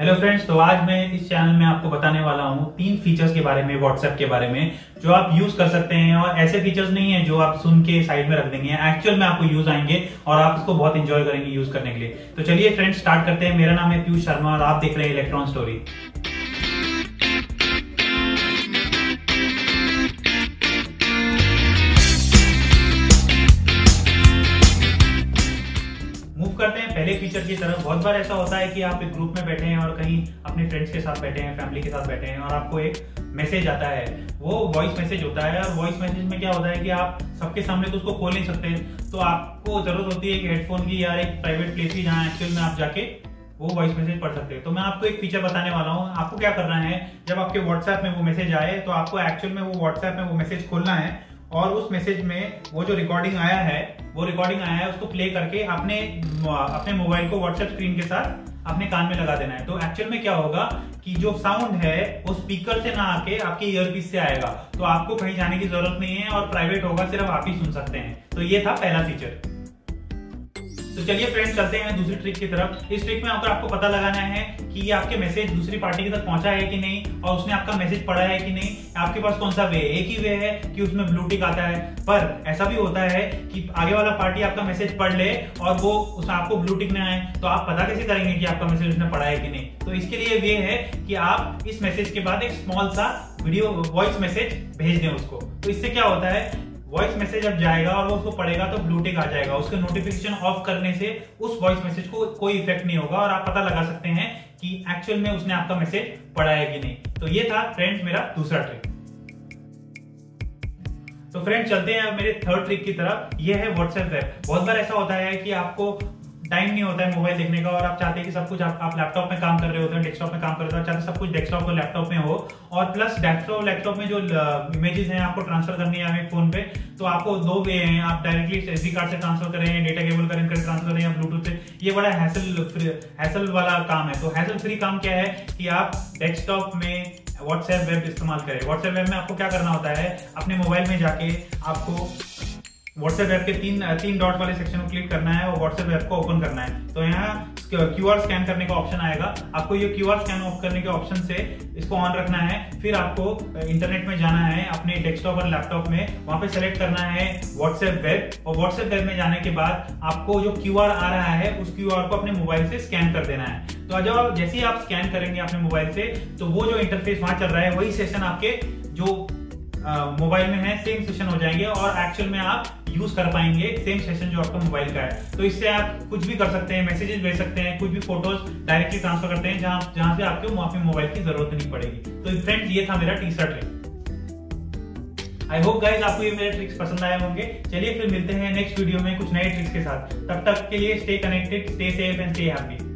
Hello friends तो आज मैं इस चैनल में आपको बताने वाला हूँ तीन फीचर्स के बारे में व्हाट्सएप के बारे में, जो आप यूज़ कर सकते हैं और ऐसे फीचर्स नहीं है जो आप सुन के साइड में रख देंगे। एक्चुअल में आपको यूज़ आएँगे और आप इसको बहुत इंजॉय करेंगे यूज़ करने के लिए। तो चलिए फ्रेंड्स स्टार्ट करते हैं। मेरा नाम है पीयूष शर्मा और आप देख रहे हैं इलेक्ट्रॉन स्टोरी पहले फीचर की तरह बहुत बार ऐसा होता है कि आप एक ग्रुप में बैठे हैं और कहीं अपने फ्रेंड्स के साथ बैठे हैं फैमिली के साथ बैठे हैं और आपको एक मैसेज आता है। वो वॉइस मैसेज होता है और वॉइस मैसेज में क्या होता है कि आप सबके सामने तो उसको खोल नहीं सकते। तो आपको ज़रूरत होती है कि हेडफोन की या एक प्राइवेट प्लेस की जहाँ एक्चुअल में आप जाके वो वॉइस मैसेज पढ़ सकते हैं। तो मैं आपको एक फीचर बताने वाला हूँ। आपको क्या करना है? जब आपके व्हाट्सएप में वो मैसेज आए तो आपको एक्चुअल में वो व्हाट्सएप में वो मैसेज खोलना है। और उस मैसेज में वो जो रिकॉर्डिंग आया है, वो रिकॉर्डिंग आया है, उसको प्ले करके अपने अपने मोबाइल को व्हाट्सएप स्क्रीन के साथ अपने कान में लगा देना है। तो एक्चुअल में क्या होगा कि जो साउंड है, वो स्पीकर से ना आके आपके ईयरपीस से आएगा। तो आपको कहीं जाने की ज़रूरत नहीं है और प्राइवेट होगा, सिर्फ़ आप ही सुन सकते हैं। तो ये था पहला फीचर तो चलिए फ्रेंड्स चलते हैं दूसरी ट्रिक की तरफ़। इस ट्रिक में अगर आपको पता लगाना है कि ये आपके मैसेज दूसरी पार्टी के तक पहुँचा है कि नहीं, और उसने आपका मैसेज पढ़ा है कि नहीं, आपके पास कौन सा वे एक ही वे है कि उसमें ब्लूटिक आता है। पर ऐसा भी होता है कि आगे वाला पार्टी आपका मैसेज पढ़ ले और वो उस आपको ब्लूटिक ना आए तो आप पता कैसे करेंगे कि आपका मैसेज उसने पढ़ा है कि नहीं? तो इसके लिए वे है कि आप इस मैसेज के बाद एक स्मॉल सा वीडियो वॉइस मैसेज भेज दें उसको। तो इससे क्या होता है वॉइस मैसेज अब जाएगा और वो उसको पढ़ेगा तो ब्लूटेक आ जाएगा। उसके नोटिफिकेशन ऑफ़ करने से उस वॉइस मैसेज को कोई इफ़ेक्ट नहीं होगा और आप पता लगा सकते हैं कि एक्चुअल में उसने आपका मैसेज पढ़ाया कि नहीं। तो ये था फ्रेंड्स मेरा दूसरा ट्रिक तो फ्रेंड चलते हैं अब मेरे थर्ड ट्रिक की तरफ़। ये है व्हाट्सएप वेब बहुत बार ऐसा होता है कि आपको टाइम नहीं होता है मोबाइल देखने का और आप चाहते हैं कि सब कुछ आप, आप लैपटॉप में काम कर रहे होते हैं डेस्कटॉप में काम कर रहे होते चाहते सब कुछ डेस्कटॉप और लैपटॉप में हो और प्लस डेस्कटॉप लैपटॉप में जो इमेजेस हैं आपको ट्रांसफ़र करनी है हमें फ़ोन पे तो आपको दो वे हैं। आप डायरेक्टली एस कार्ड से ट्रांसफ़र करें डेटा केबल करें ट्रांसफ़र करें या ब्लूटूथ से। ये बड़ा हैसल हैसल वाला काम है। तो हैसल फ्री काम क्या है कि आप डेस्कटॉप में व्हाट्सएप वेब इस्तेमाल करें। व्हाट्सएप वेब में आपको क्या करना होता है? अपने मोबाइल में जाके आपको व्हाट्सएप ऐप के तीन तीन डॉट वाले सेक्शन को क्लिक करना है और व्हाट्सएप ऐप को ओपन करना है। तो यहाँ क्यू आर स्कैन करने का ऑप्शन आएगा। आपको ये क्यू आर स्कैन ऑफ़ करने के ऑप्शन से इसको ऑन रखना है। फिर आपको इंटरनेट में जाना है, अपने डेस्कटॉप और लैपटॉप में। वहाँ पे सेलेक्ट करना है व्हाट्सएप वेब और व्हाट्सएप वेब में जाने के बाद आपको जो क्यू आर आ रहा है, उस क्यू आर को अपने मोबाइल से स्कैन कर देना है। तो जब जैसे ही आप स्कैन करेंगे अपने मोबाइल से तो वो जो इंटरफेस वहाँ चल रहा है, वही सेशन आपके जो मोबाइल में है सेम सेशन हो जाएँगे और एक्चुअल में आप यूज़ कर पाएँगे सेम सेशन जो आपका मोबाइल का है। तो इससे आप कुछ भी कर सकते हैं मैसेजेस भेज सकते हैं, कुछ भी फ़ोटोज़ डायरेक्टली ट्रांसफ़र करते हैं, जहाँ जहाँ से आपको मोबाइल की ज़रूरत नहीं पड़ेगी। तो फ्रेंड्स ये था मेरा तीसरा ट्रिक आई होप गाइज़ आपको ये मेरे ट्रिक्स पसंद आए होंगे। चलिए फिर मिलते हैं नेक्स्ट वीडियो में कुछ नए ट्रिक्स के साथ। तब तक के लिए stay connected stay safe and stay happy